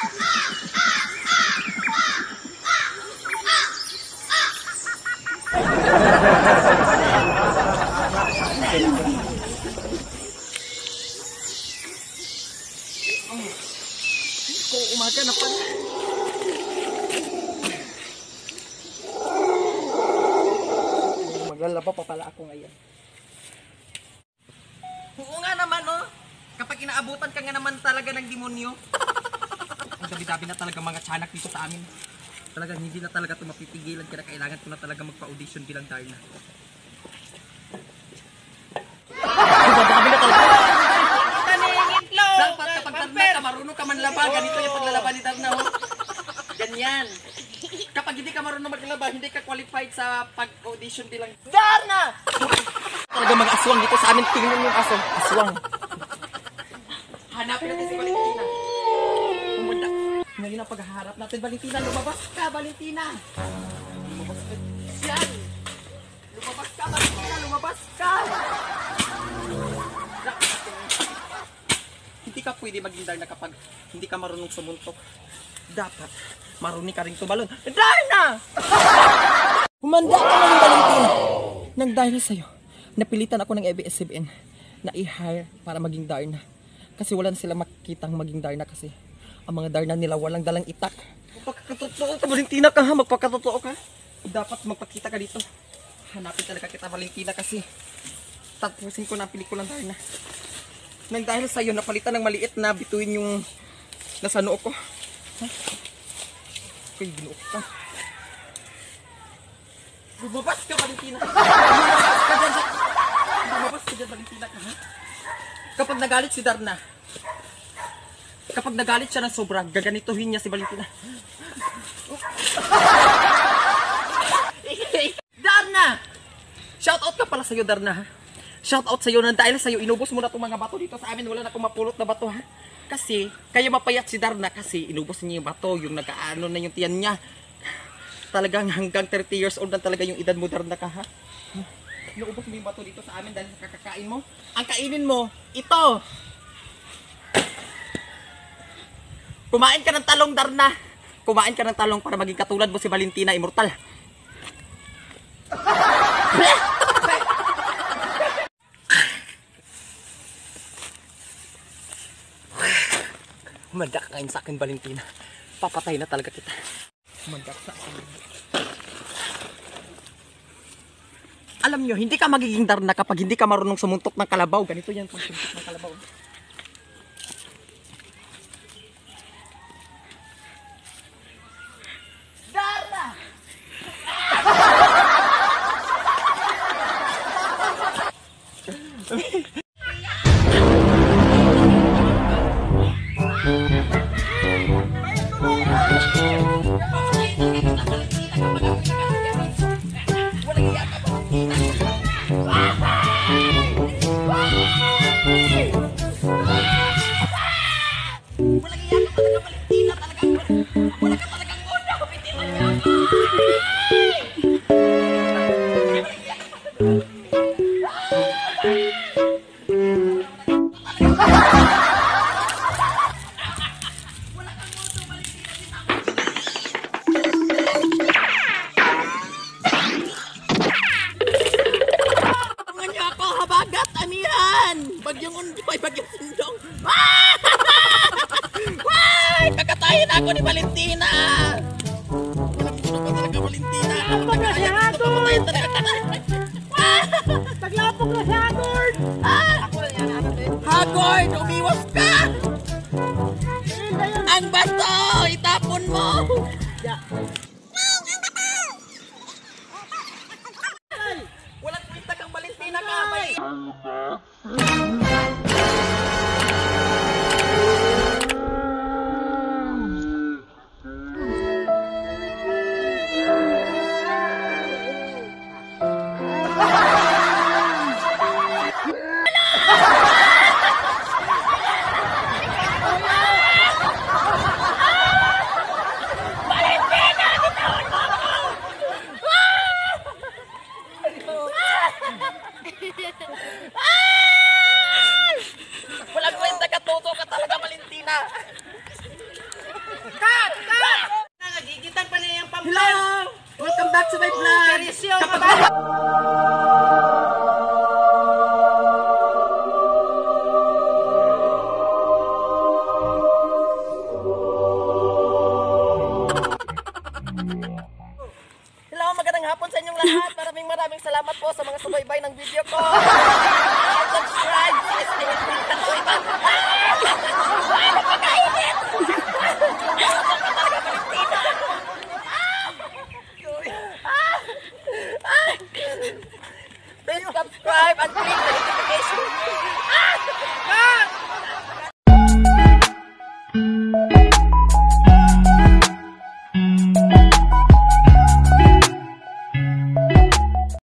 Ko umaga na pala. Maglalaba pa pala ako ngayon. Oo nga naman, oh. Kapag inaabutan ka nga naman talaga ng demonyo. Ang dabi-dabi na talaga mga tiyanak dito sa amin. Talagang hindi na talaga ito mapipigilan kaya kailangan ko na talaga magpa-audition bilang Darna. Dapat kapag Darna ka, marunong ka manlaba. Ganito yung paglalaba ni Darna, oh. Ganyan. Kapag hindi ka marunong maglaba, hindi ka qualified sa pag-audition bilang Darna! Talaga mga aswang dito sa amin. Tingnan yung aso. Aswang. Hanapin natin si Valentina. Ngayon ang paghaharap natin. Valentina, lumabas ka, Valentina. Lumabas ka. Yan. Lumabas ka, Valentina. Lumabas ka. Hindi ka pwede maging Darna kapag hindi ka marunong sumuntok. Dapat marunong ka rin tumalon. Darna! Humanda ka ng Valentina. Nang dahil sa'yo, napilitan ako ng ABS-CBN na i-hire para maging Darna. Kasi wala na sila makikitang maging Darna kasi ang mga Darna nila walang dalang itak. Magpakatotoo ka, Valentina ka ha? Magpakatotoo ka? Dapat magpakita ka dito. Hanapin talaga kita, Valentina, kasi tapusin ko na ang pelikulang Darna. Nang dahil sa'yo, napalitan ng maliit na bituin yung nasa noo ko. Ha? Kay binuok ka. Lumabas ka, Valentina. Sa- Lumabas ka dyan, Valentina ka, ha? Kapag nagalit si Darna, kapag nagalit siya ng sobra, gaganituhin niya si Valentina. Darna! Shout out ka pala sa'yo, Darna, ha? Shout out sa'yo na dahil sa'yo, inubos mo na itong mga bato dito sa amin. Wala na akong mapulot na bato, ha? Kasi, kaya mapayat si Darna kasi inubos niya yung bato, yung nag-ano na yung tiyan niya. Talagang hanggang 30 years old na talaga yung edad mo, Darna ka, ha? Inuubos mo yung bato dito sa amin dahil sa kakakain mo. Ang kainin mo, ito! Kumain ka ng talong, Darna! Kumain ka ng talong para maging katulad mo si Valentina Immortal. Humanda ka ngayon sa akin, Valentina. Papatay na talaga kita. Humanda ka sa akin. Alam nyo, hindi ka magiging darna kapag hindi ka marunong sumuntok ng kalabaw. Ganito yan pag sumuntok ng kalabaw. Walang iya Bagyong undoy, bagyong sindong. Ah! Ay, kakatayin ako ni Valentina! Gusto ko talaga, Valentina! Ko, kakatayin talaga. Ah! Paglapok na si Hagord! Ah! Hagord, umiwas ka! Ang bato, itapon mo! Walang kwenta kang Valentina ka, may... Yeah. Hello, magandang hapon sa inyong lahat. Maraming maraming salamat po sa mga subaybay ng video ko. Subscribe